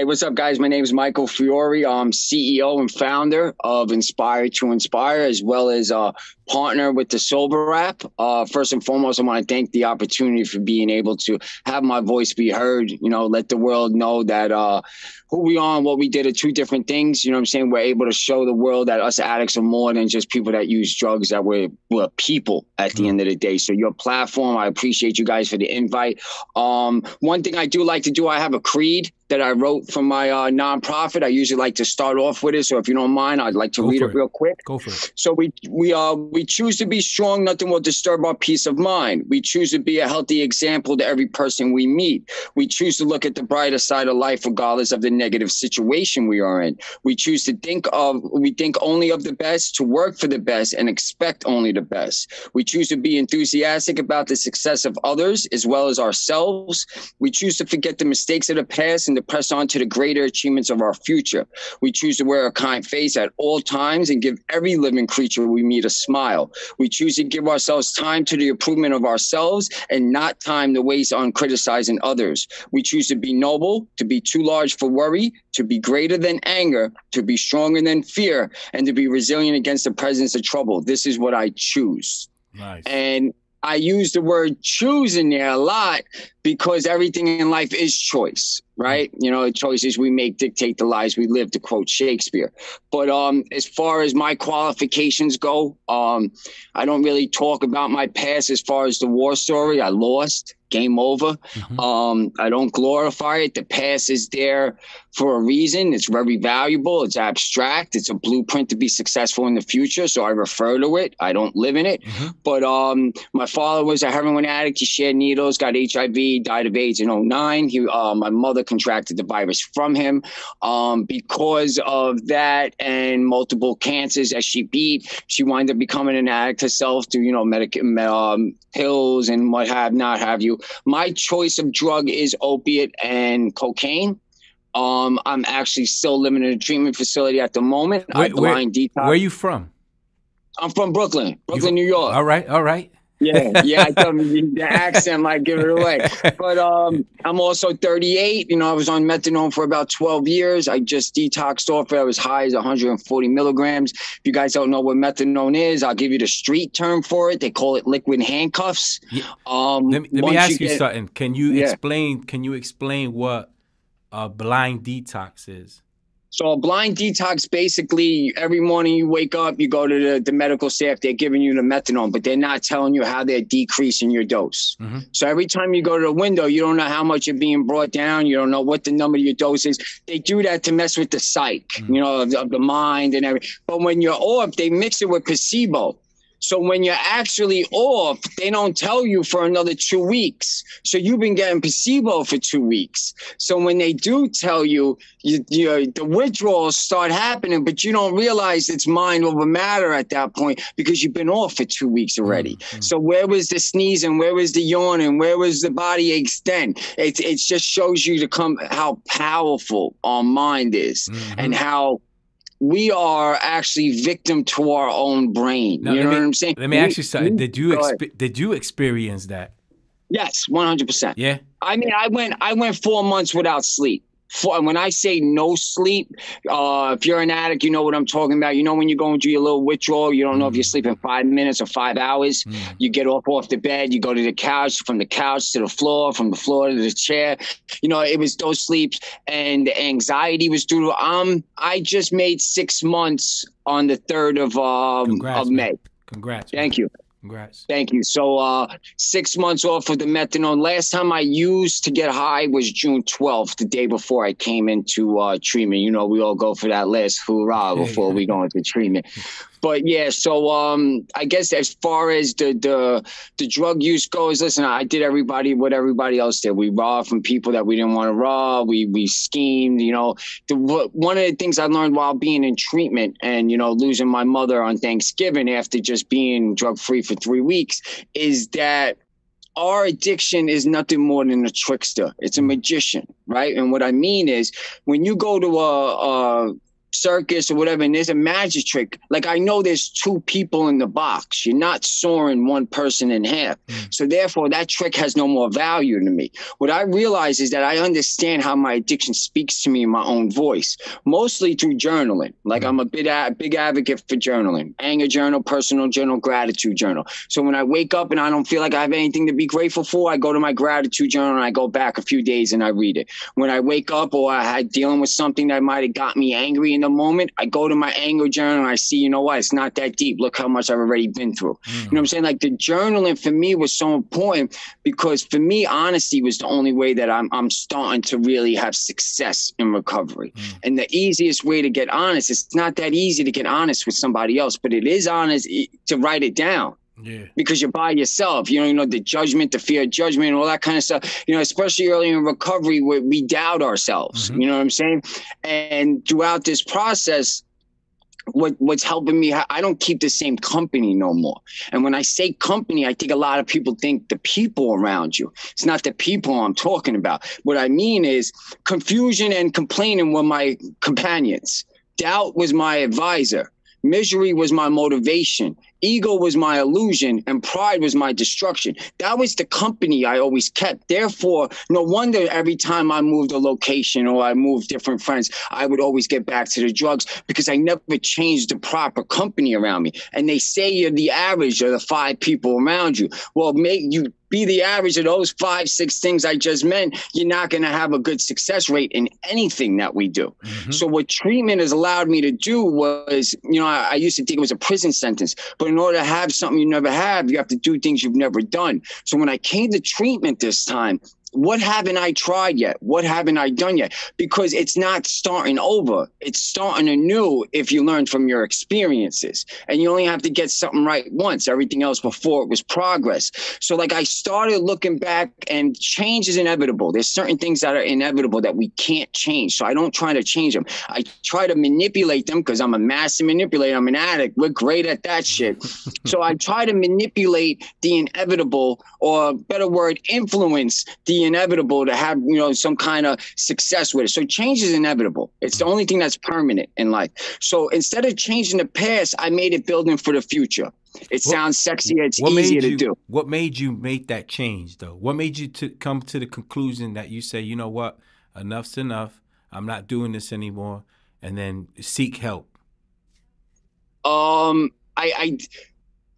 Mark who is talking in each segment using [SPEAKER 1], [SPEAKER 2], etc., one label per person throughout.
[SPEAKER 1] Hey, what's up, guys? My name is Michael Fiore. I'm CEO and founder of Inspire to Inspire, as well as a partner with the Sober App. Uh, first and foremost, I want to thank the opportunity for being able to have my voice be heard. You know, let the world know that uh, who we are and what we did are two different things. You know what I'm saying? We're able to show the world that us addicts are more than just people that use drugs, that we're, we're people at the mm. end of the day. So your platform, I appreciate you guys for the invite. Um, one thing I do like to do, I have a creed that I wrote for my uh, nonprofit. I usually like to start off with it. So if you don't mind, I'd like to Go read it, it, real quick.
[SPEAKER 2] Go for it.
[SPEAKER 1] So we we uh we choose to be strong. Nothing will disturb our peace of mind. We choose to be a healthy example to every person we meet. We choose to look at the brighter side of life, regardless of the negative situation we are in. We choose to think of we think only of the best, to work for the best, and expect only the best. We choose to be enthusiastic about the success of others as well as ourselves. We choose to forget the mistakes of the past and to press on to the greater achievements of our future. We choose to wear a kind face at all times and give every living creature we meet a smile. We choose to give ourselves time to the improvement of ourselves and not time to waste on criticizing others. We choose to be noble, to be too large for worry, to be greater than anger, to be stronger than fear, and to be resilient against the presence of trouble. This is what I choose.
[SPEAKER 2] Nice.
[SPEAKER 1] And I use the word choose in there a lot because everything in life is choice, right? You know, the choices we make dictate the lives we live, to quote Shakespeare. But um, as far as my qualifications go, um, I don't really talk about my past as far as the war story. I lost game over. Mm-hmm. Um, I don't glorify it. The past is there for a reason. It's very valuable. It's abstract. It's a blueprint to be successful in the future. So I refer to it. I don't live in it. Mm-hmm. But um, my father was a heroin addict. He shared needles, got HIV, died of AIDS in 09. He, uh, my mother contracted the virus from him. Um, because of that and multiple cancers that she beat, she wound up becoming an addict herself through, you know, medic, um, pills and what have not have you. My choice of drug is opiate and cocaine. Um, I'm actually still living in a treatment facility at the moment.
[SPEAKER 2] Where, where, where are you from?
[SPEAKER 1] I'm from Brooklyn, Brooklyn, you, New York.
[SPEAKER 2] All right, all right
[SPEAKER 1] yeah, yeah. I tell you, the accent might give it away. But um, I'm also 38. You know, I was on methadone for about 12 years. I just detoxed off it. I was high as 140 milligrams. If you guys don't know what methadone is, I'll give you the street term for it. They call it liquid handcuffs.
[SPEAKER 2] Yeah. Um, let me, let me ask you, get, something. Can you yeah. explain? Can you explain what a blind detox is?
[SPEAKER 1] So a blind detox, basically, every morning you wake up, you go to the, the medical staff, they're giving you the methadone, but they're not telling you how they're decreasing your dose. Mm-hmm. So every time you go to the window, you don't know how much you're being brought down. You don't know what the number of your dose is. They do that to mess with the psyche, mm-hmm. you know, of, of the mind and everything. But when you're off, they mix it with placebo. So when you're actually off, they don't tell you for another two weeks. So you've been getting placebo for two weeks. So when they do tell you, you, you the withdrawals start happening, but you don't realize it's mind over matter at that point because you've been off for two weeks already. Mm-hmm. So where was the sneezing? Where was the yawning? Where was the body aches then? It, it just shows you to come how powerful our mind is mm-hmm. and how we are actually victim to our own brain. Now, you know me, what I'm saying?
[SPEAKER 2] Let me ask you something. Did you exp- did you experience that?
[SPEAKER 1] Yes, one hundred percent.
[SPEAKER 2] Yeah.
[SPEAKER 1] I mean, I went I went four months without sleep for, when I say no sleep, uh, if you're an addict, you know what I'm talking about. You know when you're going through your little withdrawal, you don't know mm. if you're mm. sleeping five minutes or five hours. Mm. You get up off the bed, you go to the couch, from the couch to the floor, from the floor to the chair. You know, it was those sleeps, and the anxiety was due to. Um, I just made six months on the third of um Congrats, of May.
[SPEAKER 2] Man. Congrats.
[SPEAKER 1] Thank man. you.
[SPEAKER 2] Congrats.
[SPEAKER 1] Thank you. So uh, six months off of the methadone. Last time I used to get high was June 12th, the day before I came into uh, treatment. You know, we all go for that last hoorah before we go into treatment but yeah, so um, I guess as far as the the the drug use goes, listen, I did everybody what everybody else did. We robbed from people that we didn't want to rob. We we schemed. You know, the, one of the things I learned while being in treatment and you know losing my mother on Thanksgiving after just being drug free for three weeks is that our addiction is nothing more than a trickster. It's a magician, right? And what I mean is when you go to a, a circus or whatever, and there's a magic trick, like I know there's two people in the box. You're not sawing one person in half. Mm. So therefore, that trick has no more value to me. What I realize is that I understand how my addiction speaks to me in my own voice, mostly through journaling. Like mm. I'm a big, big advocate for journaling, anger journal, personal journal, gratitude journal. So when I wake up and I don't feel like I have anything to be grateful for, I go to my gratitude journal and I go back a few days and I read it. When I wake up or I had dealing with something that might have got me angry in the moment, I go to my anger journal and I see, you know what, it's not that deep. Look how much I've already been through. Mm. You know what I'm saying? Like the journaling for me was so important because for me, honesty was the only way that I'm I'm starting to really have success in recovery. Mm. And the easiest way to get honest, it's not that easy to get honest with somebody else, but it is honest to write it down. Yeah. Because you're by yourself. You know, you know, the judgment, the fear of judgment, all that kind of stuff. You know, especially early in recovery where we doubt ourselves. Mm-hmm. You know what I'm saying? And throughout this process, what what's helping me i don't keep the same company no more and when i say company i think a lot of people think the people around you it's not the people i'm talking about what i mean is confusion and complaining were my companions doubt was my advisor misery was my motivation ego was my illusion and pride was my destruction. That was the company I always kept. Therefore, no wonder every time I moved a location or I moved different friends, I would always get back to the drugs because I never changed the proper company around me. And they say you're the average of the five people around you. Well, make you be the average of those five, six things I just meant, you're not going to have a good success rate in anything that we do. Mm-hmm. So, what treatment has allowed me to do was, you know, I, I, used to think it was a prison sentence, but in order to have something you never have, you have to do things you've never done. So, when I came to treatment this time, what haven't I tried yet? What haven't I done yet? Because it's not starting over. It's starting anew if you learn from your experiences. And you only have to get something right once. Everything else before it was progress. So like I started looking back and change is inevitable. There's certain things that are inevitable that we can't change. So I don't try to change them. I try to manipulate them because I'm a massive manipulator. I'm an addict. We're great at that shit. so I try to manipulate the inevitable or better word, influence the inevitable to have you know some kind of success with it. So change is inevitable. It's the only thing that's permanent in life. So instead of changing the past, I made it building for the future. It what, sounds sexy. It's easier
[SPEAKER 2] you,
[SPEAKER 1] to do.
[SPEAKER 2] What made you make that change though? What made you to come to the conclusion that you say, you know what, enough's enough. I'm not doing this anymore, and then seek help.
[SPEAKER 1] Um, I, I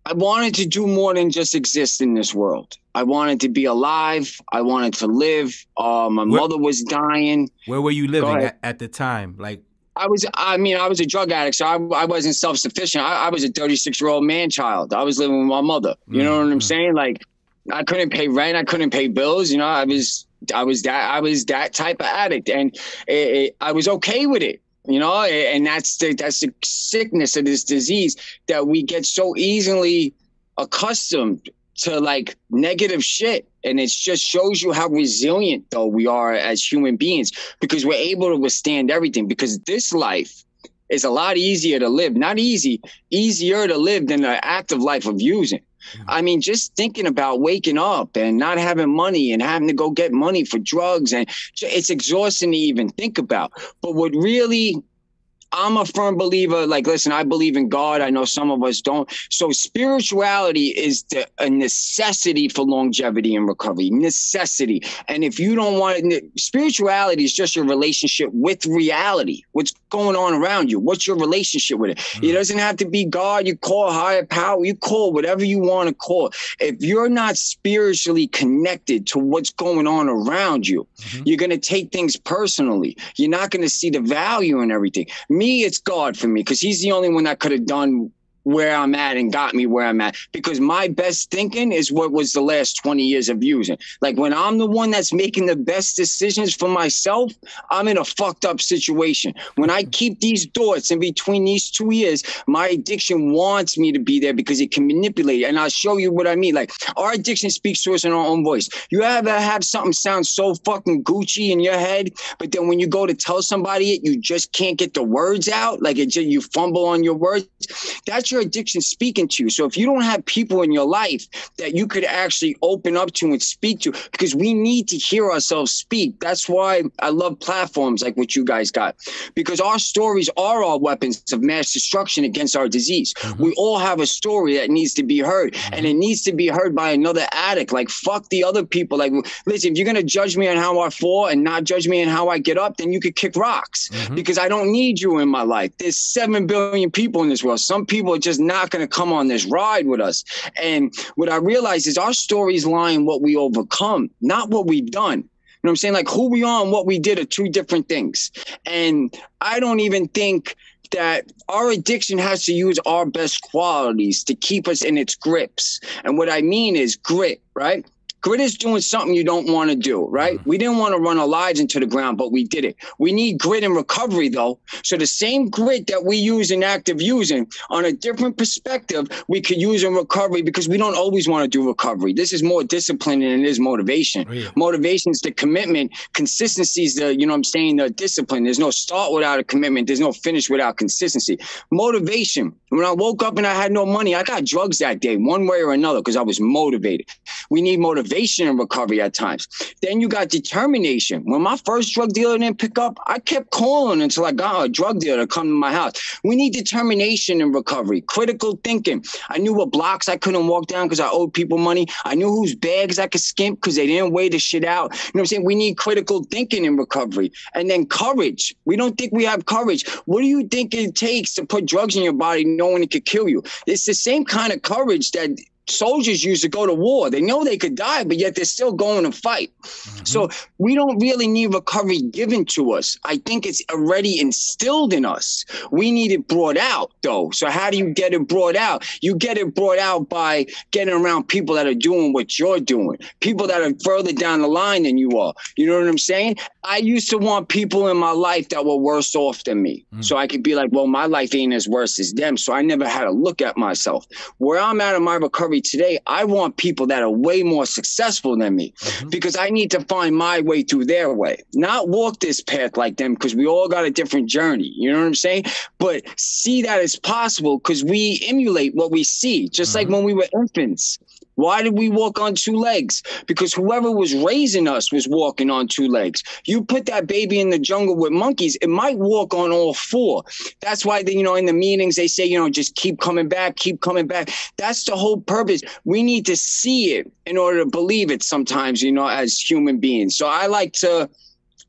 [SPEAKER 1] I wanted to do more than just exist in this world. I wanted to be alive. I wanted to live. Uh, my where, mother was dying.
[SPEAKER 2] Where were you living at, at, the time? Like
[SPEAKER 1] I was. I mean, I was a drug addict, so I, I wasn't self sufficient. I, I, was a 36 year old man child. I was living with my mother. You mm-hmm. know what I'm mm-hmm. saying? Like I couldn't pay rent. I couldn't pay bills. You know, I was. I was that. I was that type of addict, and it, it, I was okay with it you know and that's the that's the sickness of this disease that we get so easily accustomed to like negative shit. And it just shows you how resilient though we are as human beings because we're able to withstand everything. Because this life is a lot easier to live not easy easier to live than the active life of using I mean, just thinking about waking up and not having money and having to go get money for drugs, and it's exhausting to even think about. But what really I'm a firm believer. Like, listen, I believe in God. I know some of us don't. So, spirituality is the, a necessity for longevity and recovery. Necessity. And if you don't want it, spirituality is just your relationship with reality. What's going on around you? What's your relationship with it? Mm. It doesn't have to be God. You call higher power. You call whatever you want to call. If you're not spiritually connected to what's going on around you, mm-hmm. you're going to take things personally. You're not going to see the value in everything me, it's God for me because he's the only one that could have done where I'm at and got me where I'm at because my best thinking is what was the last 20 years of using. Like when I'm the one that's making the best decisions for myself, I'm in a fucked up situation. When I keep these thoughts in between these two years, my addiction wants me to be there because it can manipulate. And I'll show you what I mean. Like our addiction speaks to us in our own voice. You ever have something sound so fucking Gucci in your head, but then when you go to tell somebody it, you just can't get the words out? Like it just, you fumble on your words. That's your addiction speaking to you. So if you don't have people in your life that you could actually open up to and speak to, because we need to hear ourselves speak. That's why I love platforms like what you guys got, because our stories are our weapons of mass destruction against our disease. Mm-hmm. We all have a story that needs to be heard, mm-hmm. and it needs to be heard by another addict. Like fuck the other people. Like listen, if you're gonna judge me on how I fall and not judge me on how I get up, then you could kick rocks mm-hmm. because I don't need you in my life. There's seven billion people in this world. Some people are just not gonna come on this ride with us. And what I realize is our stories lie in what we overcome, not what we've done. You know what I'm saying? Like who we are and what we did are two different things. And I don't even think that our addiction has to use our best qualities to keep us in its grips. And what I mean is grit, right? Grit is doing something you don't want to do, right? Mm-hmm. We didn't want to run our lives into the ground, but we did it. We need grit and recovery, though. So the same grit that we use in active using on a different perspective, we could use in recovery because we don't always want to do recovery. This is more discipline than it is motivation. Really? Motivation is the commitment. Consistency is the, you know I'm saying, the discipline. There's no start without a commitment. There's no finish without consistency. Motivation. When I woke up and I had no money, I got drugs that day, one way or another, because I was motivated. We need motivation motivation and recovery at times. Then you got determination. When my first drug dealer didn't pick up, I kept calling until I got a drug dealer to come to my house. We need determination and recovery, critical thinking. I knew what blocks I couldn't walk down because I owed people money. I knew whose bags I could skimp because they didn't weigh the shit out. You know what I'm saying? We need critical thinking in recovery. And then courage. We don't think we have courage. What do you think it takes to put drugs in your body knowing it could kill you? It's the same kind of courage that soldiers used to go to war. They know they could die, but yet they're still going to fight. Mm-hmm. So we don't really need recovery given to us. I think it's already instilled in us. We need it brought out, though. So how do you get it brought out? You get it brought out by getting around people that are doing what you're doing, people that are further down the line than you are. You know what I'm saying? I used to want people in my life that were worse off than me. Mm-hmm. So I could be like, well, my life ain't as worse as them. So I never had to look at myself. Where I'm at in my recovery today, I want people that are way more successful than me mm-hmm. because I need to find my way through their way, not walk this path like them because we all got a different journey. You know what I'm saying? But see that it's possible because we emulate what we see, just mm-hmm. like when we were infants. Why did we walk on two legs? Because whoever was raising us was walking on two legs. You put that baby in the jungle with monkeys, it might walk on all four. That's why, they, you know, in the meetings, they say, you know, just keep coming back, keep coming back. That's the whole purpose. We need to see it in order to believe it sometimes, you know, as human beings. So I like to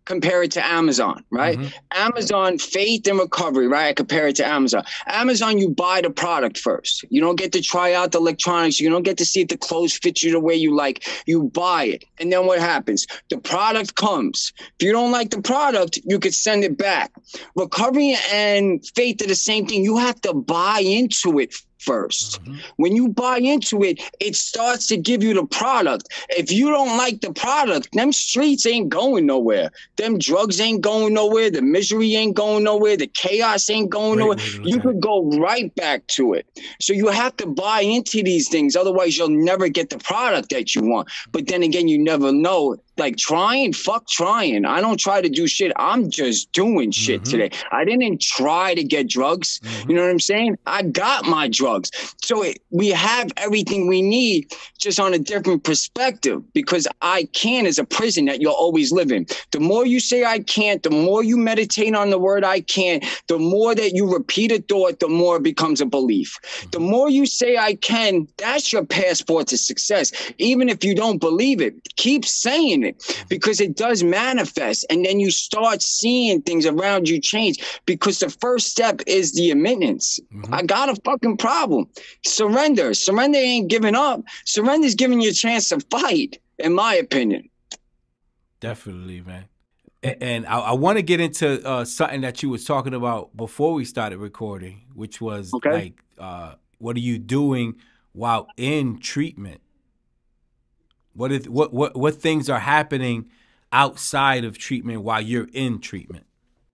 [SPEAKER 1] compare it to Amazon, right? Mm-hmm. Amazon faith and recovery, right? I compare it to Amazon. Amazon, you buy the product first. You don't get to try out the electronics. You don't get to see if the clothes fit you the way you like. You buy it. And then what happens? The product comes. If you don't like the product, you could send it back. Recovery and faith are the same thing. You have to buy into it 1st mm-hmm. When you buy into it, it starts to give you the product. If you don't like the product, them streets ain't going nowhere. Them drugs ain't going nowhere. The misery ain't going nowhere. The chaos ain't going nowhere. you could go right back to it. So you have to buy into these things. Otherwise, you'll never get the product that you want. But then again, you never know like trying, fuck trying. I don't try to do shit. I'm just doing shit mm-hmm. today. I didn't try to get drugs. Mm-hmm. You know what I'm saying? I got my drugs. So it, we have everything we need just on a different perspective because I can is a prison that you'll always live in. The more you say I can't, the more you meditate on the word I can't, the more that you repeat a thought, the more it becomes a belief. Mm-hmm. The more you say I can, that's your passport to success. Even if you don't believe it, keep saying it because it does manifest. And then you start seeing things around you change because the first step is the admittance. Mm-hmm. I got a fucking problem. Surrender. Surrender ain't giving up. Surrender is giving you a chance to fight, in my opinion.
[SPEAKER 2] Definitely, man. And I, I want to get into uh, something that you was talking about before we started recording, which was okay. like, uh, what are you doing while in treatment? What is what what what things are happening outside of treatment while you're in treatment?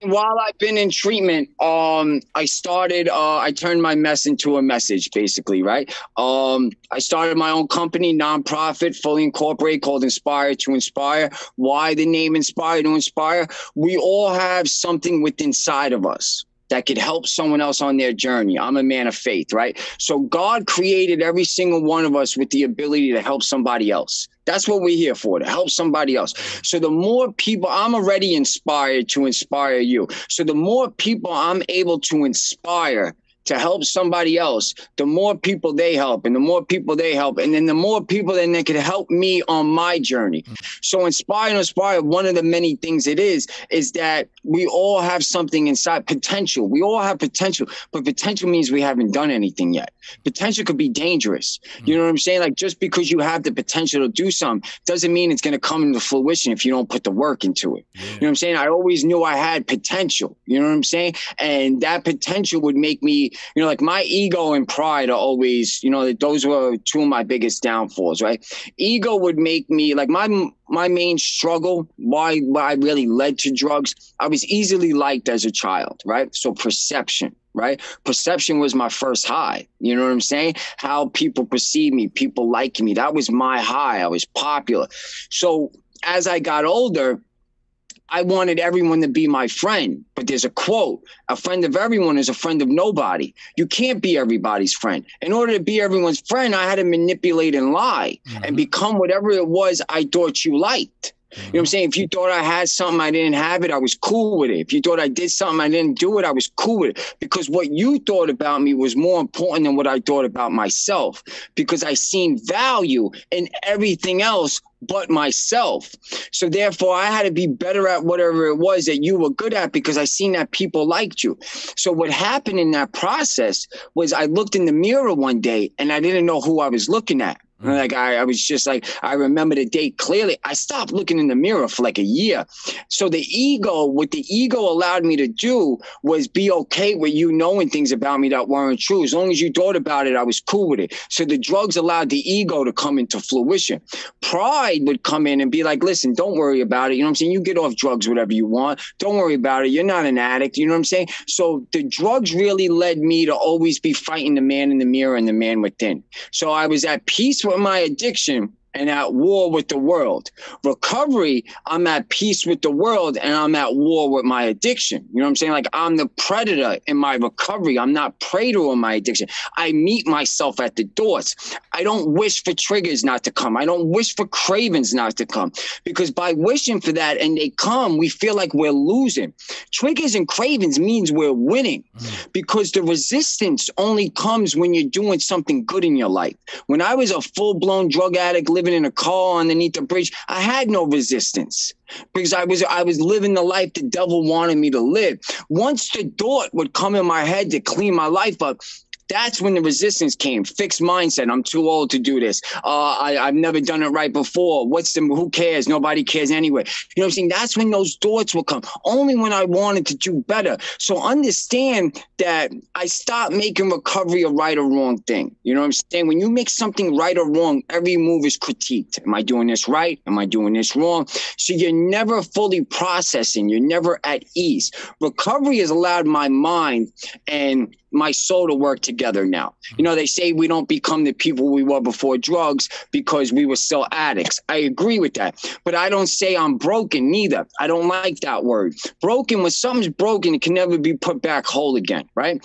[SPEAKER 1] While I've been in treatment, um, I started. Uh, I turned my mess into a message, basically, right? Um, I started my own company, nonprofit, fully incorporated, called Inspire to Inspire. Why the name Inspire to Inspire? We all have something within inside of us that could help someone else on their journey. I'm a man of faith, right? So God created every single one of us with the ability to help somebody else. That's what we're here for, to help somebody else. So the more people I'm already inspired to inspire you. So the more people I'm able to inspire to help somebody else, the more people they help, and the more people they help, and then the more people then they can help me on my journey. Hmm. So inspire and inspire, one of the many things it is, is that we all have something inside potential. We all have potential, but potential means we haven't done anything yet. Potential could be dangerous. Hmm. You know what I'm saying? Like just because you have the potential to do something doesn't mean it's going to come into fruition if you don't put the work into it. You know what I'm saying? I always knew I had potential. You know what I'm saying? And that potential would make me you know, like my ego and pride are always, you know, those were two of my biggest downfalls, right? Ego would make me like my my main struggle, why why I really led to drugs. I was easily liked as a child, right? So perception, right? Perception was my first high. You know what I'm saying? How people perceive me, people like me. That was my high. I was popular. So as I got older, I wanted everyone to be my friend. But there's a quote a friend of everyone is a friend of nobody. You can't be everybody's friend. In order to be everyone's friend, I had to manipulate and lie mm-hmm. and become whatever it was I thought you liked. You know what I'm saying? If you thought I had something, I didn't have it, I was cool with it. If you thought I did something, I didn't do it, I was cool with it. Because what you thought about me was more important than what I thought about myself. Because I seen value in everything else but myself. So therefore, I had to be better at whatever it was that you were good at because I seen that people liked you. So what happened in that process was I looked in the mirror one day and I didn't know who I was looking at. Like I, I was just like I remember the date clearly. I stopped looking in the mirror for like a year. So the ego, what the ego allowed me to do was be okay with you knowing things about me that weren't true. As long as you thought about it, I was cool with it. So the drugs allowed the ego to come into fruition. Pride would come in and be like, listen, don't worry about it. You know what I'm saying? You get off drugs, whatever you want. Don't worry about it. You're not an addict. You know what I'm saying? So the drugs really led me to always be fighting the man in the mirror and the man within. So I was at peace with my addiction and at war with the world. Recovery, I'm at peace with the world and I'm at war with my addiction. You know what I'm saying? Like I'm the predator in my recovery. I'm not prey to my addiction. I meet myself at the doors. I don't wish for triggers not to come. I don't wish for cravings not to come because by wishing for that and they come, we feel like we're losing. Triggers and cravings means we're winning mm. because the resistance only comes when you're doing something good in your life. When I was a full blown drug addict, living in a car underneath the bridge, I had no resistance because I was I was living the life the devil wanted me to live. Once the thought would come in my head to clean my life up, that's when the resistance came. Fixed mindset. I'm too old to do this. Uh, I, I've never done it right before. What's the, who cares? Nobody cares anyway. You know what I'm saying? That's when those thoughts will come. Only when I wanted to do better. So understand that I stopped making recovery a right or wrong thing. You know what I'm saying? When you make something right or wrong, every move is critiqued. Am I doing this right? Am I doing this wrong? So you're never fully processing. You're never at ease. Recovery has allowed my mind and my soul to work together now. You mm-hmm. know, they say we don't become the people we were before drugs because we were still addicts. I agree with that. But I don't say I'm broken neither. I don't like that word. Broken, when something's broken, it can never be put back whole again, right?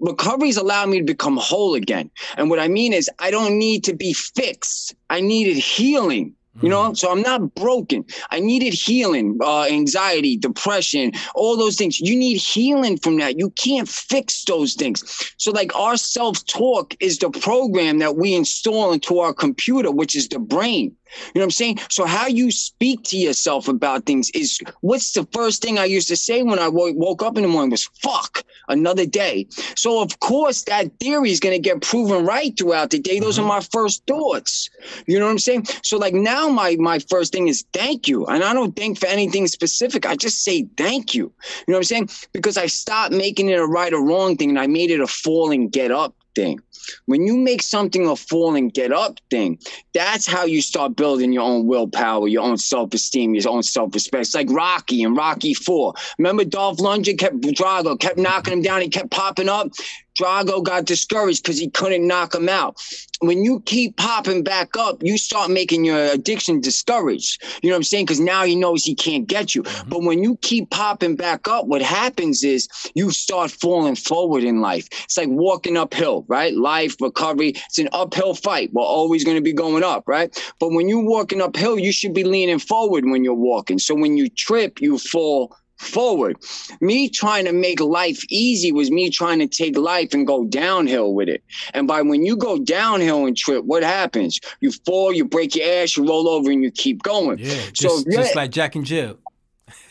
[SPEAKER 1] recovery's allowed me to become whole again. And what I mean is, I don't need to be fixed. I needed healing. You know, mm-hmm. so I'm not broken. I needed healing, uh, anxiety, depression, all those things. You need healing from that. You can't fix those things. So, like, our self talk is the program that we install into our computer, which is the brain. You know what I'm saying? So how you speak to yourself about things is what's the first thing I used to say when I woke up in the morning was fuck another day. So of course that theory is going to get proven right throughout the day. Those mm-hmm. are my first thoughts. You know what I'm saying? So like now my my first thing is thank you. And I don't thank for anything specific. I just say thank you. You know what I'm saying? Because I stopped making it a right or wrong thing and I made it a fall and get up thing. When you make something a fall and get up thing, that's how you start building your own willpower, your own self esteem, your own self respect. It's like Rocky and Rocky Four. Remember Dolph Lundgren kept Drago kept knocking him down, he kept popping up. Drago got discouraged because he couldn't knock him out. When you keep popping back up, you start making your addiction discouraged. You know what I'm saying? Because now he knows he can't get you. Mm-hmm. But when you keep popping back up, what happens is you start falling forward in life. It's like walking uphill, right? Life, recovery, it's an uphill fight. We're always going to be going up, right? But when you're walking uphill, you should be leaning forward when you're walking. So when you trip, you fall forward. Me trying to make life easy was me trying to take life and go downhill with it. And by when you go downhill and trip, what happens? You fall, you break your ass, you roll over, and you keep going.
[SPEAKER 2] Yeah, so just, just like Jack and Jill.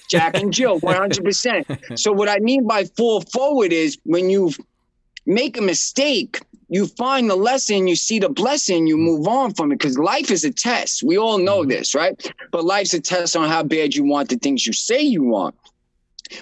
[SPEAKER 1] Jack and Jill, 100%. so what I mean by fall forward is when you make a mistake, you find the lesson, you see the blessing, you move on from it because life is a test. We all know mm-hmm. this, right? But life's a test on how bad you want the things you say you want.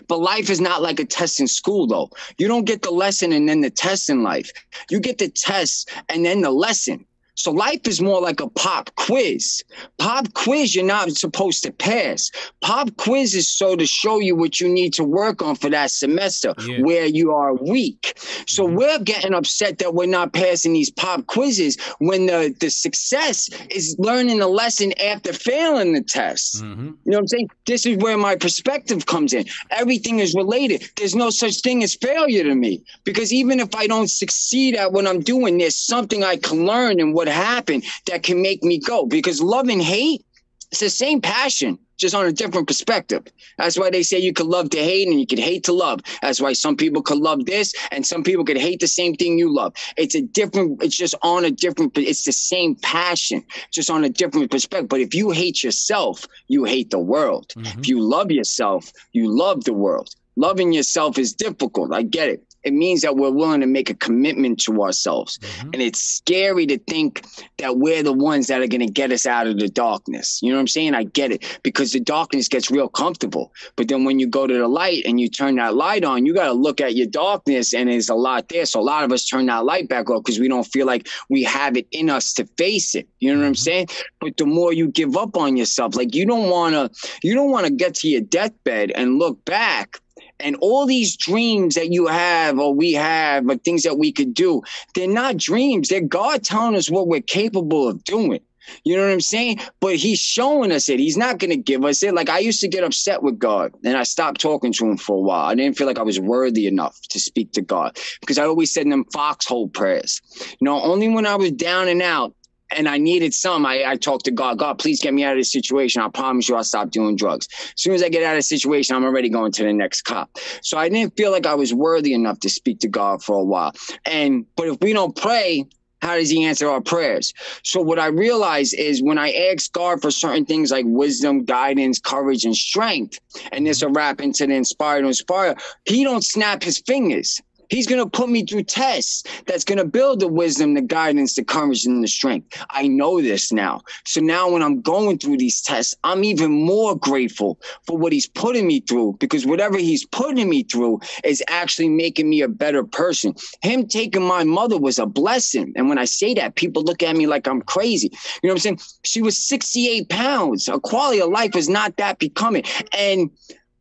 [SPEAKER 1] But life is not like a test in school, though. You don't get the lesson and then the test in life. You get the test and then the lesson. So life is more like a pop quiz. Pop quiz, you're not supposed to pass. Pop quiz is so to show you what you need to work on for that semester yeah. where you are weak. So mm-hmm. we're getting upset that we're not passing these pop quizzes when the, the success is learning the lesson after failing the test. Mm-hmm. You know what I'm saying? This is where my perspective comes in. Everything is related. There's no such thing as failure to me because even if I don't succeed at what I'm doing, there's something I can learn and what happen that can make me go. Because love and hate it's the same passion just on a different perspective. That's why they say you could love to hate and you could hate to love. That's why some people could love this and some people could hate the same thing you love. It's a different it's just on a different it's the same passion just on a different perspective. But if you hate yourself you hate the world. Mm-hmm. if you love yourself you love the world. Loving yourself is difficult. I get it it means that we're willing to make a commitment to ourselves. Mm-hmm. And it's scary to think that we're the ones that are going to get us out of the darkness. You know what I'm saying? I get it because the darkness gets real comfortable. But then when you go to the light and you turn that light on, you got to look at your darkness and there's a lot there. So a lot of us turn that light back off because we don't feel like we have it in us to face it. You know what I'm mm-hmm. saying? But the more you give up on yourself, like you don't want to, you don't want to get to your deathbed and look back and all these dreams that you have or we have or things that we could do, they're not dreams. They're God telling us what we're capable of doing. You know what I'm saying? But he's showing us it. He's not going to give us it. Like I used to get upset with God and I stopped talking to him for a while. I didn't feel like I was worthy enough to speak to God because I always said them foxhole prayers. You know, only when I was down and out and I needed some, I, I talked to God, God, please get me out of this situation. I promise you I'll stop doing drugs. As soon as I get out of the situation, I'm already going to the next cop. So I didn't feel like I was worthy enough to speak to God for a while. And but if we don't pray, how does he answer our prayers? So what I realize is when I ask God for certain things like wisdom, guidance, courage, and strength, and this will wrap into the inspired and inspire, he don't snap his fingers. He's going to put me through tests that's going to build the wisdom, the guidance, the courage, and the strength. I know this now. So now when I'm going through these tests, I'm even more grateful for what he's putting me through because whatever he's putting me through is actually making me a better person. Him taking my mother was a blessing. And when I say that, people look at me like I'm crazy. You know what I'm saying? She was 68 pounds. Her quality of life was not that becoming. And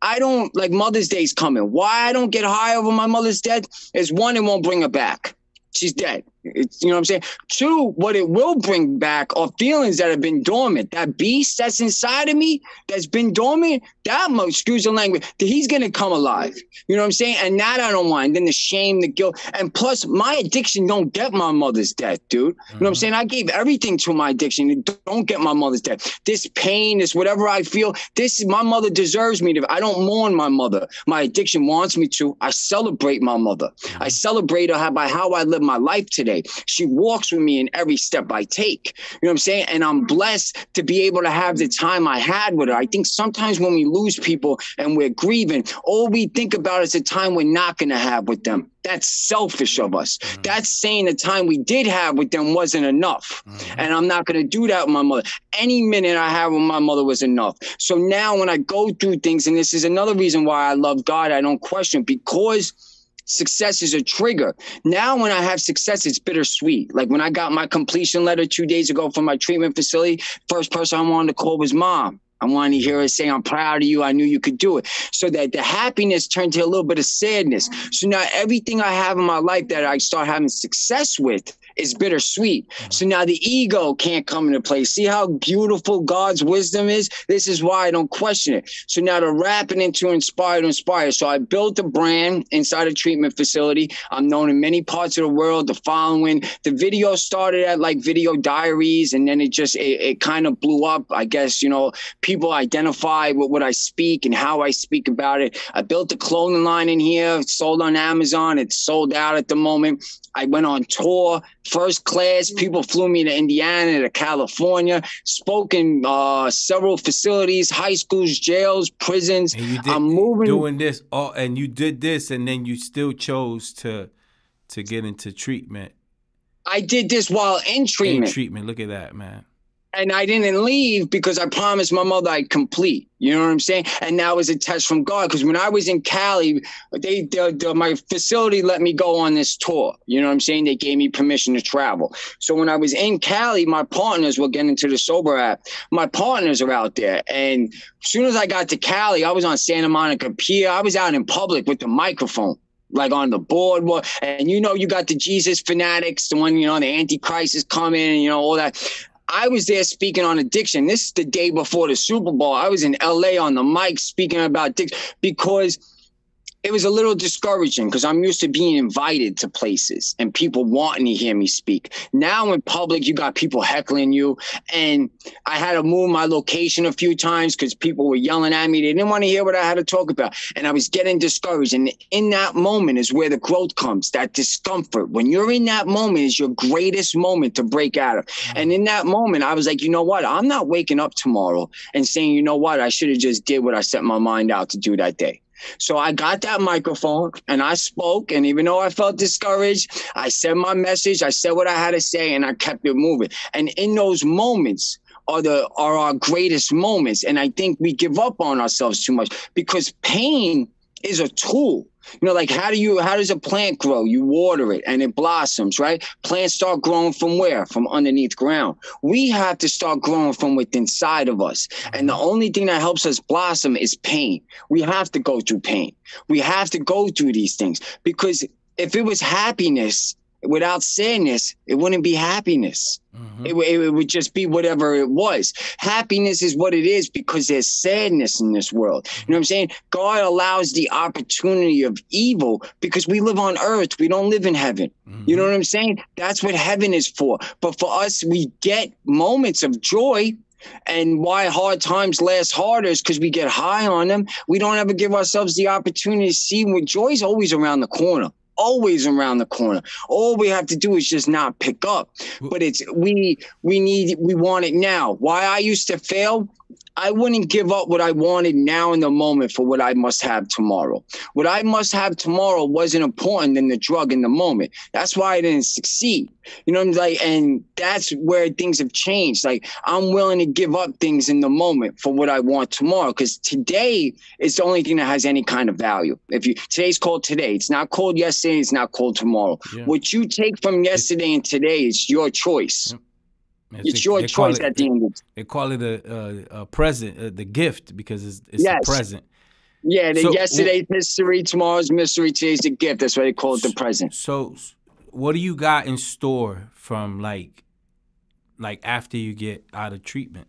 [SPEAKER 1] I don't like Mother's Day's coming. Why I don't get high over my mother's death is one, it won't bring her back. She's dead. It's, you know what I'm saying? Two, what it will bring back are feelings that have been dormant. That beast that's inside of me that's been dormant, that much, excuse the language, he's going to come alive. You know what I'm saying? And that I don't want. then the shame, the guilt. And plus, my addiction don't get my mother's death, dude. You know what I'm mm-hmm. saying? I gave everything to my addiction. It Don't get my mother's death. This pain, this whatever I feel, this my mother deserves me to. I don't mourn my mother. My addiction wants me to. I celebrate my mother. I mm-hmm. celebrate her by how I live my life today She walks with me in every step I take. You know what I'm saying? And I'm blessed to be able to have the time I had with her. I think sometimes when we lose people and we're grieving, all we think about is the time we're not going to have with them. That's selfish of us. Mm-hmm. That's saying the time we did have with them wasn't enough. Mm-hmm. And I'm not going to do that with my mother. Any minute I have with my mother was enough. So now when I go through things, and this is another reason why I love God, I don't question because success is a trigger. Now, when I have success, it's bittersweet. Like when I got my completion letter two days ago from my treatment facility, first person I wanted to call was mom. I wanted to hear her say, I'm proud of you. I knew you could do it. So that the happiness turned to a little bit of sadness. So now everything I have in my life that I start having success with is bittersweet. Mm-hmm. So now the ego can't come into play. See how beautiful God's wisdom is? This is why I don't question it. So now to wrap it into inspire to inspire. So I built a brand inside a treatment facility. I'm known in many parts of the world. The following, the video started at like video diaries, and then it just it, it kind of blew up. I guess you know people identify with what I speak and how I speak about it. I built a clothing line in here, sold on Amazon. It's sold out at the moment. I went on tour, first class. People flew me to Indiana, to California, spoke in uh, several facilities, high schools, jails, prisons.
[SPEAKER 2] you Did, I'm moving doing this, all, and you did this, and then you still chose to to get into treatment.
[SPEAKER 1] I did this while in treatment.
[SPEAKER 2] In treatment, look at that, man
[SPEAKER 1] and I didn't leave because I promised my mother I'd complete. You know what I'm saying? And that was a test from God because when I was in Cali, they, they, they, my facility let me go on this tour. You know what I'm saying? They gave me permission to travel. So when I was in Cali, my partners were getting into the sober app. My partners are out there, and as soon as I got to Cali, I was on Santa Monica Pier. I was out in public with the microphone like on the boardwalk. And you know, you got the Jesus fanatics, the one, you know, the Antichrist is coming, and, you know, all that. I was there speaking on addiction. This is the day before the Super Bowl. I was in LA on the mic speaking about addiction because it was a little discouraging because I'm used to being invited to places and people wanting to hear me speak. Now in public, you got people heckling you. And I had to move my location a few times because people were yelling at me. They didn't want to hear what I had to talk about. And I was getting discouraged. And in that moment is where the growth comes, that discomfort. When you're in that moment is your greatest moment to break out of. And in that moment, I was like, you know what? I'm not waking up tomorrow and saying, you know what? I should have just did what I set my mind out to do that day. So I got that microphone and I spoke. And even though I felt discouraged, I said my message, I said what I had to say, and I kept it moving. And in those moments, are the are our greatest moments and i think we give up on ourselves too much because pain is a tool you know, like how do you how does a plant grow? You water it and it blossoms, right? Plants start growing from where? From underneath ground. We have to start growing from within inside of us. And the only thing that helps us blossom is pain. We have to go through pain. We have to go through these things because if it was happiness, without sadness, it wouldn't be happiness. Mm-hmm. It, it, would just be whatever it was. Happiness is what it is because there's sadness in this world. You know what I'm saying? God allows the opportunity of evil because we live on earth. We don't live in heaven. Mm-hmm. You know what I'm saying? That's what heaven is for. But for us, we get moments of joy. And why hard times last harder is because we get high on them. We don't ever give ourselves the opportunity to see what joy's always around the corner always around the corner. All we have to do is just not pick up. But it's we we need we want it now. Why I used to fail I wouldn't give up what I wanted now in the moment for what I must have tomorrow. What I must have tomorrow wasn't important than the drug in the moment. That's why I didn't succeed. You know, what I'm like, and that's where things have changed. Like, I'm willing to give up things in the moment for what I want tomorrow because today is the only thing that has any kind of value. If you today's called today, it's not called yesterday, it's not called tomorrow. Yeah. What you take from yesterday and today is your choice. Yeah. It's your choice
[SPEAKER 2] it,
[SPEAKER 1] at the end.
[SPEAKER 2] They call it a, a, a present, uh, the gift, because it's, it's yes. a present.
[SPEAKER 1] Yeah, the so, yesterday's mystery, tomorrow's mystery, today's the gift. That's why they call it the present.
[SPEAKER 2] So, what do you got in store from like, like after you get out of treatment?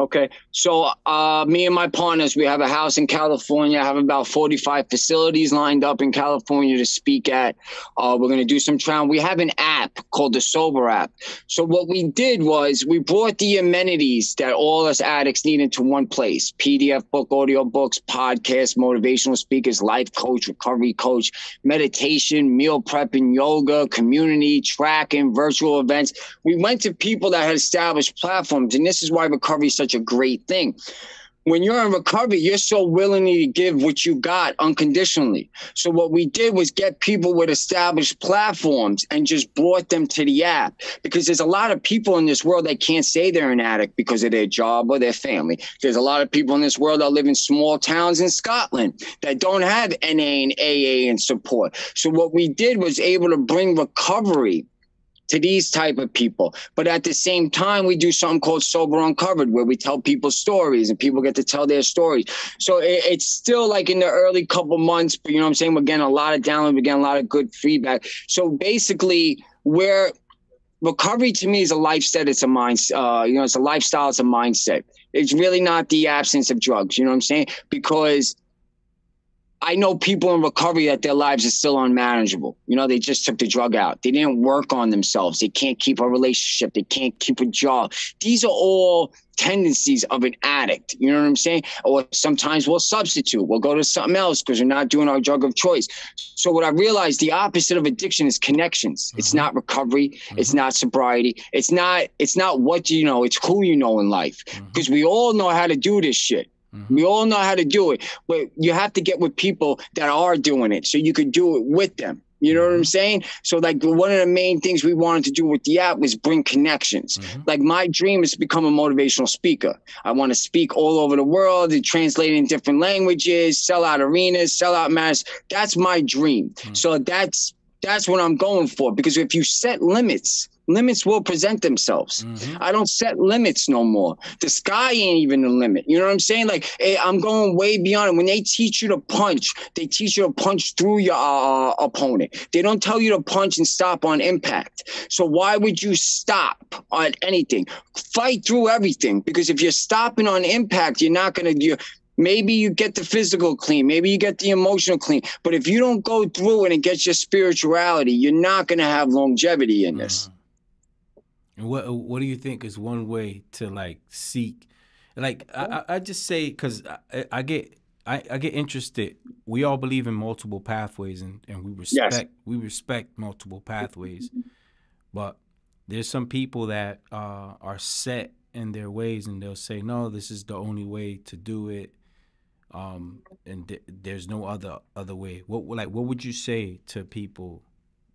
[SPEAKER 1] Okay. So uh, me and my partners, we have a house in California. I have about 45 facilities lined up in California to speak at. Uh, we're going to do some travel. We have an app called the Sober app. So what we did was we brought the amenities that all us addicts need into one place. PDF book, audio books, podcasts, motivational speakers, life coach, recovery coach, meditation, meal prep and yoga, community, tracking, virtual events. We went to people that had established platforms. And this is why recovery is such such a great thing. When you're in recovery, you're so willing to give what you got unconditionally. So what we did was get people with established platforms and just brought them to the app because there's a lot of people in this world that can't say they're an addict because of their job or their family. There's a lot of people in this world that live in small towns in Scotland that don't have NA and AA and support. So what we did was able to bring recovery to these type of people. But at the same time, we do something called Sober Uncovered, where we tell people stories and people get to tell their stories. So it, it's still like in the early couple months, but you know what I'm saying? We're getting a lot of download, we're getting a lot of good feedback. So basically, where recovery to me is a lifestyle, it's a mind, uh, you know, it's a lifestyle, it's a mindset. It's really not the absence of drugs, you know what I'm saying? Because I know people in recovery that their lives are still unmanageable. You know, they just took the drug out. They didn't work on themselves. They can't keep a relationship. They can't keep a job. These are all tendencies of an addict. You know what I'm saying? Or sometimes we'll substitute. We'll go to something else because we're not doing our drug of choice. So what I realized, the opposite of addiction is connections. Mm-hmm. It's not recovery. Mm-hmm. It's not sobriety. It's not. It's not what you know. It's who you know in life. Because mm-hmm. we all know how to do this shit. Mm-hmm. We all know how to do it, but you have to get with people that are doing it so you could do it with them. You know what I'm mm-hmm. saying? So, like, one of the main things we wanted to do with the app was bring connections. Mm-hmm. Like, my dream is to become a motivational speaker. I want to speak all over the world and translate in different languages, sell out arenas, sell out mass. That's my dream. Mm-hmm. So that's that's what I'm going for. Because if you set limits, limits will present themselves. Mm-hmm. I don't set limits no more. The sky ain't even the limit. You know what I'm saying? Like hey, I'm going way beyond it. When they teach you to punch, they teach you to punch through your uh, opponent. They don't tell you to punch and stop on impact. So why would you stop on anything? Fight through everything because if you're stopping on impact, you're not gonna. you Maybe you get the physical clean, maybe you get the emotional clean. But if you don't go through it and get your spirituality, you're not going to have longevity in this. Mm-hmm.
[SPEAKER 2] And what what do you think is one way to like seek? Like I, I just say because I, I, get I, I get interested. We all believe in multiple pathways, and, and we respect yes. we respect multiple pathways. But there's some people that uh, are set in their ways, and they'll say, "No, this is the only way to do it." Um, and th- there's no other other way. What like what would you say to people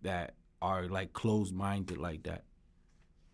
[SPEAKER 2] that are like closed minded like that?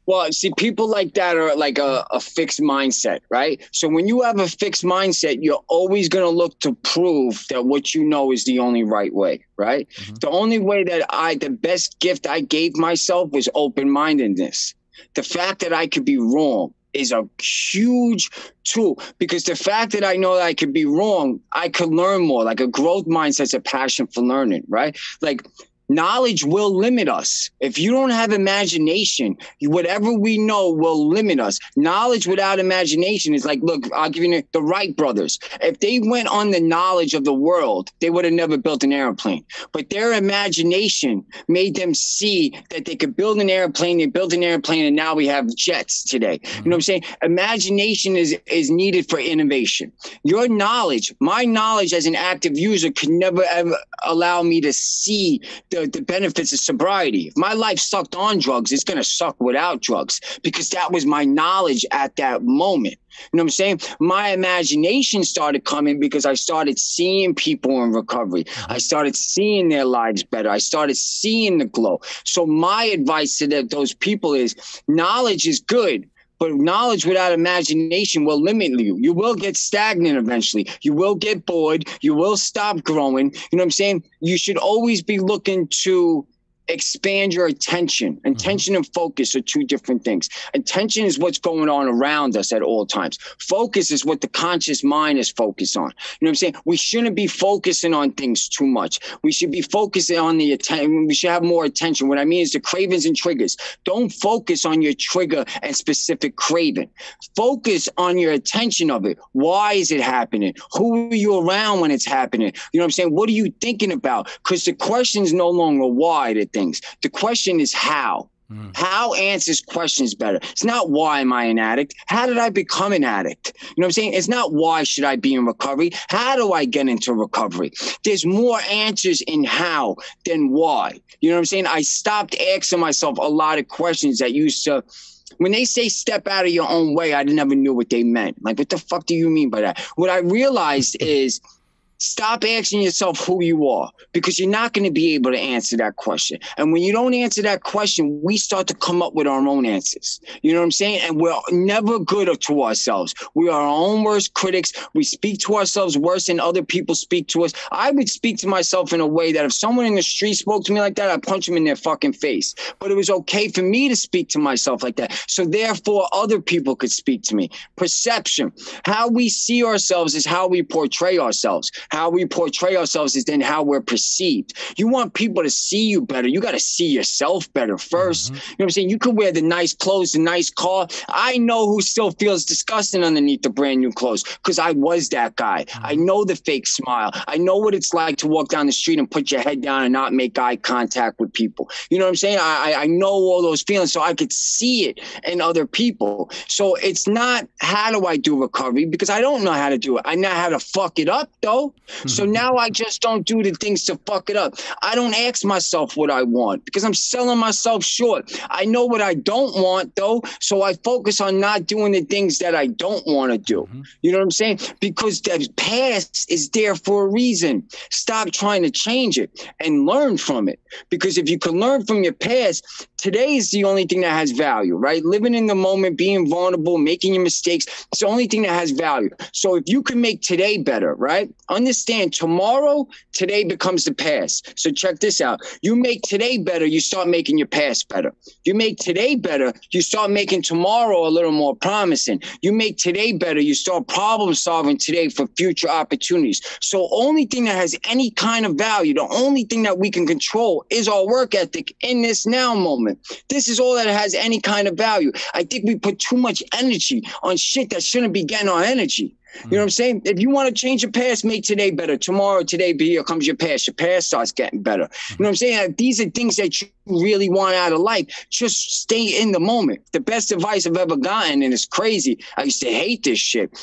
[SPEAKER 1] Well, see, people like that are like a, a fixed mindset, right? So when you have a fixed mindset, you're always going to look to prove that what you know is the only right way, right? Mm-hmm. The only way that I, the best gift I gave myself was open mindedness. The fact that I could be wrong is a huge tool because the fact that I know that I could be wrong, I could learn more. Like a growth mindset's a passion for learning, right? Like knowledge will limit us. If you don't have imagination, whatever we know will limit us. Knowledge without imagination is like, look, I'll give you the Wright brothers. If they went on the knowledge of the world, they would have never built an airplane. But their imagination made them see that they could build an airplane. They built an airplane, and now we have jets today. You know what I'm saying? Imagination is is needed for innovation. Your knowledge, my knowledge as an active user, could never ever allow me to see the, the benefits of sobriety. If my life sucked on drugs, it's going to suck without drugs because that was my knowledge at that moment. You know what I'm saying? My imagination started coming because I started seeing people in recovery. I started seeing their lives better. I started seeing the glow. So my advice to those people is knowledge is good, but knowledge without imagination will limit you. You will get stagnant eventually. You will get bored. You will stop growing. You know what I'm saying? You should always be looking to expand your attention. Attention mm-hmm. and focus are two different things. Attention is what's going on around us at all times. Focus is what the conscious mind is focused on. You know what I'm saying? We shouldn't be focusing on things too much. We should be focusing on the attention. We should have more attention. What I mean is the cravings and triggers. Don't focus on your trigger and specific craving. Focus on your attention of it. Why is it happening? Who are you around when it's happening? You know what I'm saying? What are you thinking about? Because the question is no longer why things. The question is how. Mm. How answers questions better. It's not why am I an addict? How did I become an addict? You know what I'm saying? It's not why should I be in recovery? How do I get into recovery? There's more answers in how than why. You know what I'm saying? I stopped asking myself a lot of questions that used to when they say step out of your own way, I never knew what they meant. Like, what the fuck do you mean by that? What I realized is Stop asking yourself who you are because you're not going to be able to answer that question. And when you don't answer that question, we start to come up with our own answers. You know what I'm saying? And we're never good to ourselves. We are our own worst critics. We speak to ourselves worse than other people speak to us. I would speak to myself in a way that if someone in the street spoke to me like that, I'd punch them in their fucking face. But it was okay for me to speak to myself like that. So therefore, other people could speak to me. Perception. How we see ourselves is how we portray ourselves. How we portray ourselves is then how we're perceived. You want people to see you better. You got to see yourself better 1st mm-hmm. You know what I'm saying? You could wear the nice clothes, the nice car. I know who still feels disgusting underneath the brand new clothes because I was that guy. Mm-hmm. I know the fake smile. I know what it's like to walk down the street and put your head down and not make eye contact with people. You know what I'm saying? I, I know all those feelings so I could see it in other people. So it's not how do I do recovery because I don't know how to do it. I know how to fuck it up though. Mm-hmm. So now I just don't do the things to fuck it up. I don't ask myself what I want because I'm selling myself short. I know what I don't want though. So I focus on not doing the things that I don't want to do. Mm-hmm. You know what I'm saying? Because the past is there for a reason. Stop trying to change it and learn from it. Because if you can learn from your past, today is the only thing that has value, right? Living in the moment, being vulnerable, making your mistakes, it's the only thing that has value. So if you can make today better, right? Understand tomorrow, today becomes the past. So check this out. You make today better, you start making your past better. You make today better, you start making tomorrow a little more promising. You make today better, you start problem solving today for future opportunities. So only thing that has any kind of value, the only thing that we can control is our work ethic in this now moment. This is all that has any kind of value. I think we put too much energy on shit that shouldn't be getting our energy. You know what I'm saying? If you want to change your past, make today better. Tomorrow, today, be here comes your past. Your past starts getting better. You know what I'm saying? These are things that you really want out of life. Just stay in the moment. The best advice I've ever gotten, and it's crazy. I used to hate this shit.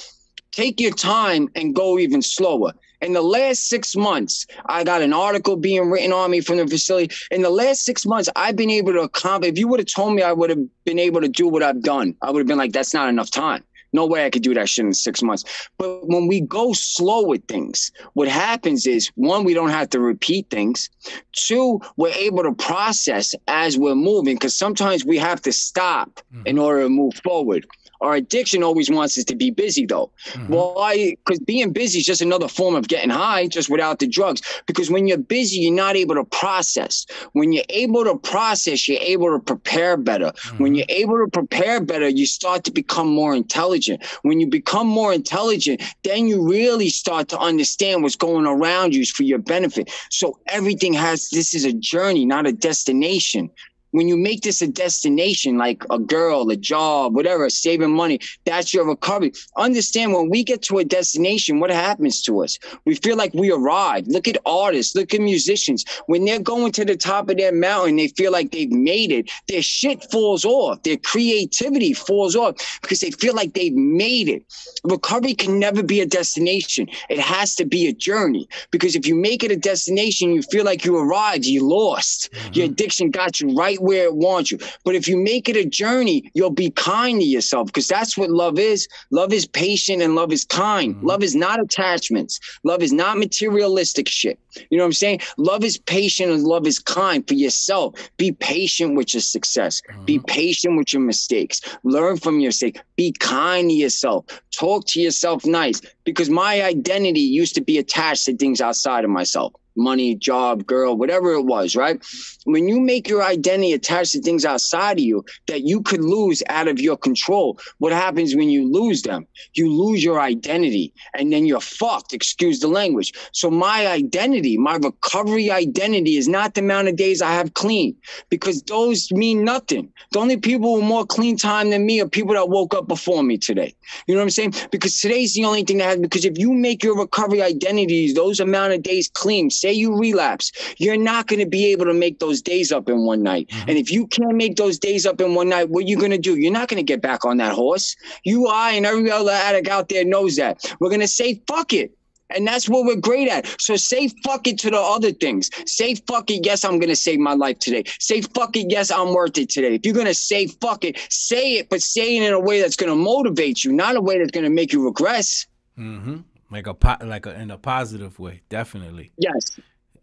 [SPEAKER 1] Take your time and go even slower. In the last six months, I got an article being written on me from the facility. In the last six months, I've been able to accomplish. If you would have told me I would have been able to do what I've done, I would have been like, that's not enough time. No way I could do that shit in six months. But when we go slow with things, what happens is one, we don't have to repeat things. Two, we're able to process as we're moving because sometimes we have to stop mm-hmm. in order to move forward. Our addiction always wants us to be busy, though. Mm-hmm. Why? Because being busy is just another form of getting high, just without the drugs. Because when you're busy, you're not able to process. When you're able to process, you're able to prepare better. Mm-hmm. When you're able to prepare better, you start to become more intelligent. When you become more intelligent, then you really start to understand what's going around you for your benefit. So everything has this is a journey, not a destination when you make this a destination, like a girl, a job, whatever, saving money, that's your recovery. Understand when we get to a destination, what happens to us? We feel like we arrived. Look at artists, look at musicians. When they're going to the top of their mountain, they feel like they've made it. Their shit falls off, their creativity falls off because they feel like they've made it. Recovery can never be a destination, it has to be a journey because if you make it a destination, you feel like you arrived, you lost. Mm-hmm. Your addiction got you right right where it wants you. But if you make it a journey, you'll be kind to yourself because that's what love is. Love is patient and love is kind. Mm-hmm. Love is not attachments. Love is not materialistic shit. You know what I'm saying? Love is patient and love is kind for yourself. Be patient with your success. Mm-hmm. Be patient with your mistakes. Learn from your mistake. Be kind to yourself. Talk to yourself nice because my identity used to be attached to things outside of myself money, job, girl, whatever it was, right? When you make your identity attached to things outside of you that you could lose out of your control, what happens when you lose them? You lose your identity and then you're fucked, excuse the language. So my identity, my recovery identity is not the amount of days I have clean because those mean nothing. The only people with more clean time than me are people that woke up before me today. You know what I'm saying? Because today's the only thing that has, because if you make your recovery identities, those amount of days clean, say you relapse, you're not going to be able to make those days up in one night. Mm-hmm. And if you can't make those days up in one night, what are you going to do? You're not going to get back on that horse. You, I, and every other addict out there knows that. We're going to say, fuck it. And that's what we're great at. So say fuck it to the other things. Say fuck it. Yes, I'm going to save my life today. Say fuck it. Yes, I'm worth it today. If you're going to say fuck it, say it, but say it in a way that's going to motivate you, not a way that's going to make you regress.
[SPEAKER 2] Mm-hmm. like a po- like a, in a positive way, definitely.
[SPEAKER 1] Yes.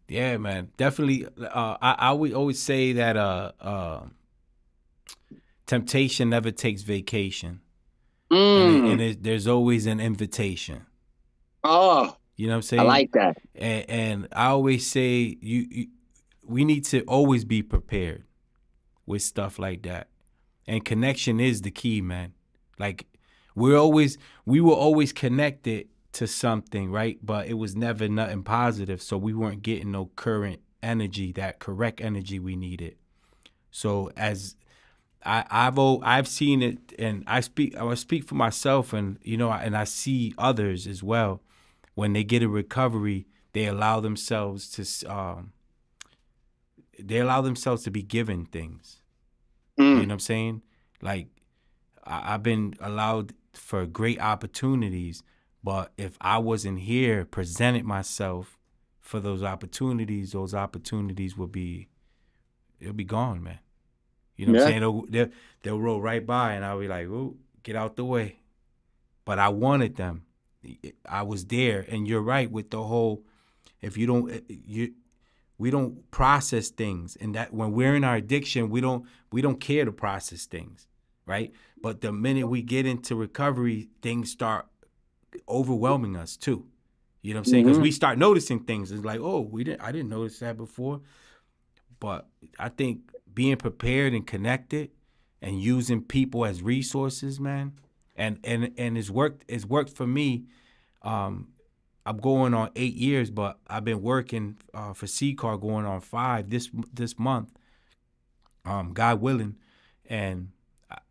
[SPEAKER 2] Yeah, man, definitely. Uh, I I would always say that uh, uh, temptation never takes vacation,
[SPEAKER 1] Mm.
[SPEAKER 2] and, and it, there's always an invitation.
[SPEAKER 1] oh,
[SPEAKER 2] You know what I'm saying?
[SPEAKER 1] I like that.
[SPEAKER 2] and, and I always say you, you we need to always be prepared with stuff like that. And connection is the key, man. Like we're always we were always connected to something, right? But it was never nothing positive, so we weren't getting no current energy, that correct energy we needed. So as I, I've I've seen it, and I speak I speak for myself, and you know, and I see others as well. When they get a recovery, they allow themselves to um, they allow themselves to be given things. You
[SPEAKER 1] Mm.
[SPEAKER 2] know what I'm saying? Like I, I've been allowed for great opportunities, but if I wasn't here, presented myself for those opportunities, those opportunities will be it'll be gone, man. You know what I'm saying? They'll, they'll they'll roll right by, and I'll be like, "Ooh, get out the way." But I wanted them. I was there, and you're right with the whole. If you don't, eh, you we don't process things and that when we're in our addiction we don't we don't care to process things right but the minute we get into recovery things start overwhelming us too. You know what i'm saying? Because
[SPEAKER 1] Mhm.
[SPEAKER 2] we start noticing things. It's like oh we didn't i didn't notice that before. But i think being prepared and connected and using people as resources man and and and it's worked it's worked for me. Um I'm going on eight years, but I've been working uh, for CCAR going on five this this month. Um, God willing, and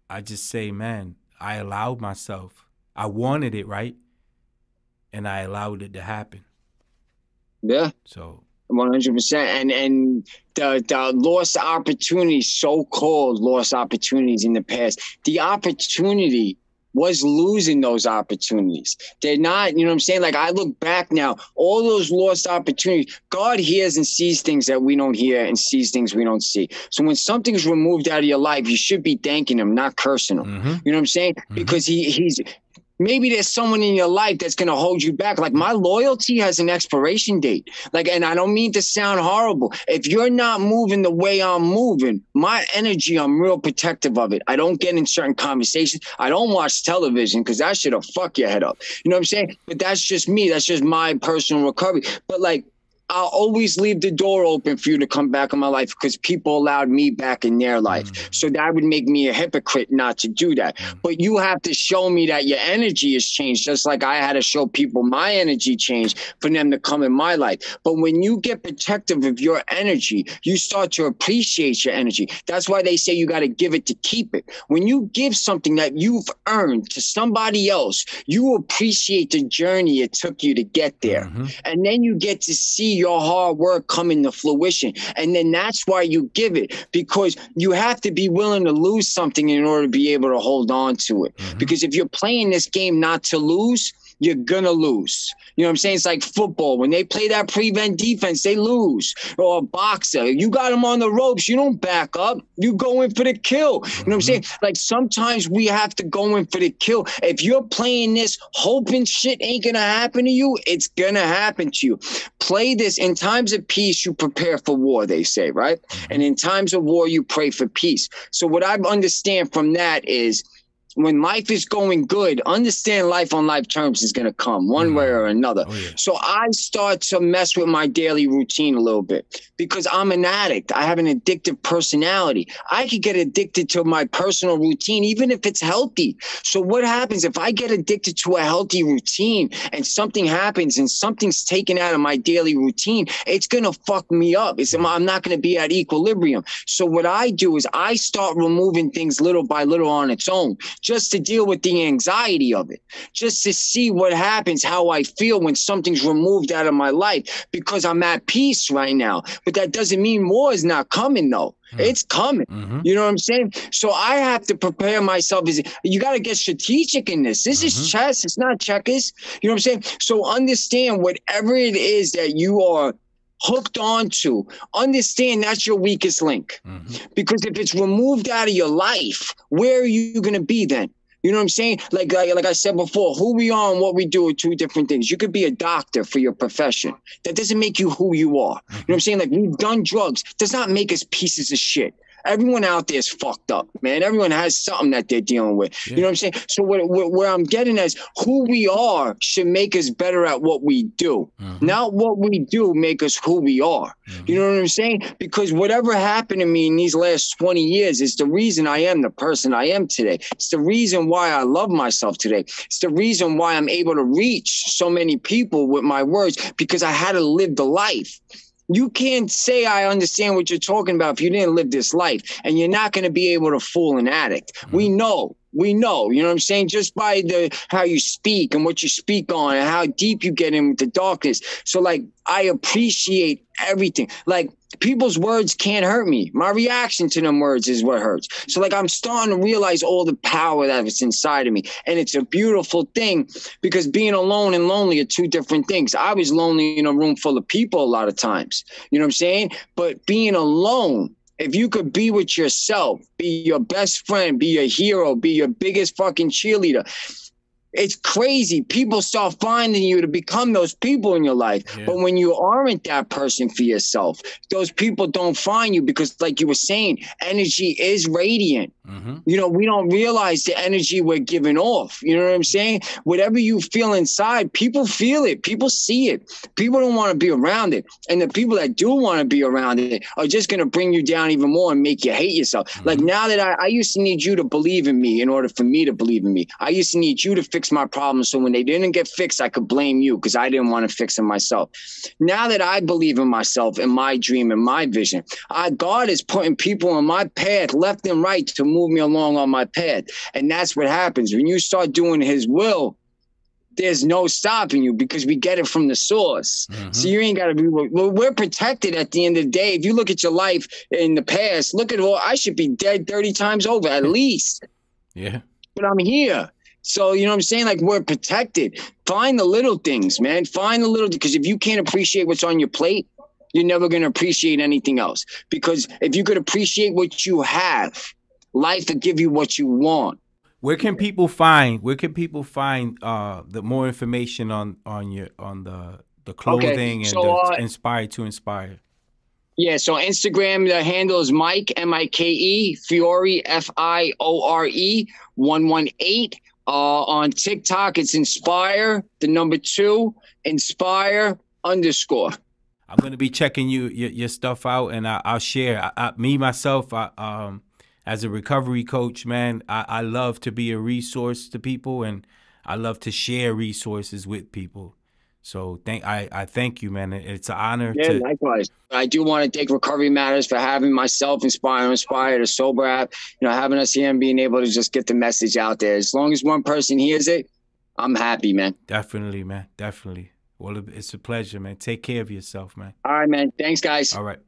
[SPEAKER 2] I, just say, man, I allowed myself. I wanted it right, and I allowed it to happen.
[SPEAKER 1] Yeah.
[SPEAKER 2] So
[SPEAKER 1] One hundred percent, and and the the lost opportunities, so called lost opportunities in the past. The opportunity was losing those opportunities. They're not, you know what I'm saying? Like I look back now, all those lost opportunities. God hears and sees things that we don't hear and sees things we don't see. So when something's removed out of your life, you should be thanking Him, not cursing Him.
[SPEAKER 2] mhm.
[SPEAKER 1] You know what I'm saying?
[SPEAKER 2] Mhm.
[SPEAKER 1] Because he he's maybe there's someone in your life that's gonna hold you back. Like my loyalty has an expiration date. Like, and I don't mean to sound horrible. If you're not moving the way I'm moving, my energy, I'm real protective of it. I don't get in certain conversations. I don't watch television because that shit'll fuck your head up. You know what I'm saying? But that's just me. That's just my personal recovery. But like I'll always leave the door open for you to come back in my life because people allowed me back in their life.
[SPEAKER 2] Mm.
[SPEAKER 1] So that would make me a hypocrite not to do that.
[SPEAKER 2] Mm.
[SPEAKER 1] But you have to show me that your energy has changed, just like I had to show people my energy changed for them to come in my life. But when you get protective of your energy, you start to appreciate your energy. That's why they say you got to give it to keep it. When you give something that you've earned to somebody else, you appreciate the journey it took you to get there
[SPEAKER 2] Mhm.
[SPEAKER 1] and then you get to see your hard work come into fruition and then that's why you give it because you have to be willing to lose something in order to be able to hold on to it
[SPEAKER 2] Mhm.
[SPEAKER 1] because if you're playing this game not to lose you're gonna lose. You know what I'm saying? It's like football. When they play that prevent defense, they lose. Or a boxer, you got them on the ropes. You don't back up. You go in for the kill. You know what I'm mm-hmm. saying? Like sometimes we have to go in for the kill. If you're playing this hoping shit ain't gonna happen to you, it's gonna happen to you. Play this in times of peace, you prepare for war, they say, right? Mm-hmm. And in times of war, you pray for peace. So what I understand from that is when life is going good, understand life on life terms is going to come one
[SPEAKER 2] Mhm.
[SPEAKER 1] way or another.
[SPEAKER 2] Oh yeah.
[SPEAKER 1] So I start to mess with my daily routine a little bit because I'm an addict. I have an addictive personality. I could get addicted to my personal routine, even if it's healthy. So what happens if I get addicted to a healthy routine and something happens and something's taken out of my daily routine? It's going to fuck me up. It's, I'm not going to be at equilibrium. So what I do is I start removing things little by little on its own just to deal with the anxiety of it, just to see what happens, how I feel when something's removed out of my life, because I'm at peace right now. But that doesn't mean more is not coming, though.
[SPEAKER 2] Hmm.
[SPEAKER 1] It's coming.
[SPEAKER 2] Mhm.
[SPEAKER 1] You know what I'm saying? So I have to prepare myself. Is you got to get strategic in this. This
[SPEAKER 2] Mhm.
[SPEAKER 1] is chess. It's not checkers. You know what I'm saying? So understand whatever it is that you are hooked onto. Understand that's your weakest link
[SPEAKER 2] Mhm.
[SPEAKER 1] because if it's removed out of your life, where are you going to be then? You know what I'm saying? Like, like, like I said before, who we are and what we do are two different things. You could be a doctor for your profession. That doesn't make you who you are. You know what I'm saying? Like we've done drugs does not make us pieces of shit everyone out there is fucked up, man. Everyone has something that they're dealing with. Yeah. You know what I'm saying? So what, what, where I'm getting is who we are should make us better at what we do. Mm-hmm. Not what we do make us who we are. Mm-hmm. You know what I'm saying? Because whatever happened to me in these last 20 years is the reason I am the person I am today. It's the reason why I love myself today. It's the reason why I'm able to reach so many people with my words because I had to live the life you can't say I understand what you're talking about if you didn't live this life, and you're not going to be able to fool an addict. Mm-hmm. We know we know, you know what I'm saying? Just by the how you speak and what you speak on and how deep you get in with the darkness. So like I appreciate everything. Like people's words can't hurt me. My reaction to them words is what hurts. So like I'm starting to realize all the power that's inside of me. And it's a beautiful thing because being alone and lonely are two different things. I was lonely in a room full of people a lot of times. You know what I'm saying? But being alone if you could be with yourself, be your best friend, be your hero, be your biggest fucking cheerleader, it's crazy. People start finding you to become those people in your life. Yeah. But when you aren't that person for yourself, those people don't find you because, like you were saying, energy is radiant. Mm-hmm. You know, we don't realize the energy we're giving off. You know what I'm saying? Whatever you feel inside, people feel it, people see it. People don't want to be around it. And the people that do want to be around it are just going to bring you down even more and make you hate yourself. Mm-hmm. Like now that I, I used to need you to believe in me in order for me to believe in me, I used to need you to fix my problems. So when they didn't get fixed, I could blame you because I didn't want to fix them myself. Now that I believe in myself and my dream and my vision, I, God is putting people in my path, left and right, to move me along on my path. And that's what happens when you start doing His will there's no stopping you because we get it from the source. Mm-hmm. So you ain't got to be. Well, we're protected at the end of the day. If you look at your life in the past, look at all. I should be dead thirty times over at least.
[SPEAKER 2] Yeah.
[SPEAKER 1] But I'm here. So, you know what I'm saying? Like we're protected. Find the little things, man. Find the little because if you can't appreciate what's on your plate, you're never going to appreciate anything else. Because if you could appreciate what you have, life will give you what you want.
[SPEAKER 2] Where can people find where can people find uh the more information on on your on the the clothing okay, so, and the uh, inspired to inspire?
[SPEAKER 1] Yeah, so Instagram, the handle is Mike M I K E Fiore F I O R E one one eight. Uh, on TikTok, it's Inspire, the number two, Inspire underscore.
[SPEAKER 2] I'm gonna be checking you your, your stuff out, and I, will share. I, I, me myself, I, um, as a recovery coach, man, I, I love to be a resource to people, and I love to share resources with people. So thank I, I thank you, man. It's an honor.
[SPEAKER 1] Yeah,
[SPEAKER 2] to-
[SPEAKER 1] likewise. I do want to thank Recovery Matters for having myself inspire, inspire a sober app. You know, having us here and being able to just get the message out there. As long as one person hears it, I'm happy, man.
[SPEAKER 2] Definitely, man. Definitely. Well, it's a pleasure, man. Take care of yourself, man.
[SPEAKER 1] All right, man. Thanks, guys.
[SPEAKER 2] All right.